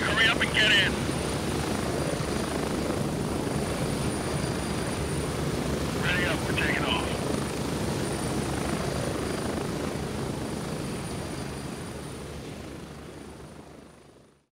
Hurry up and get in.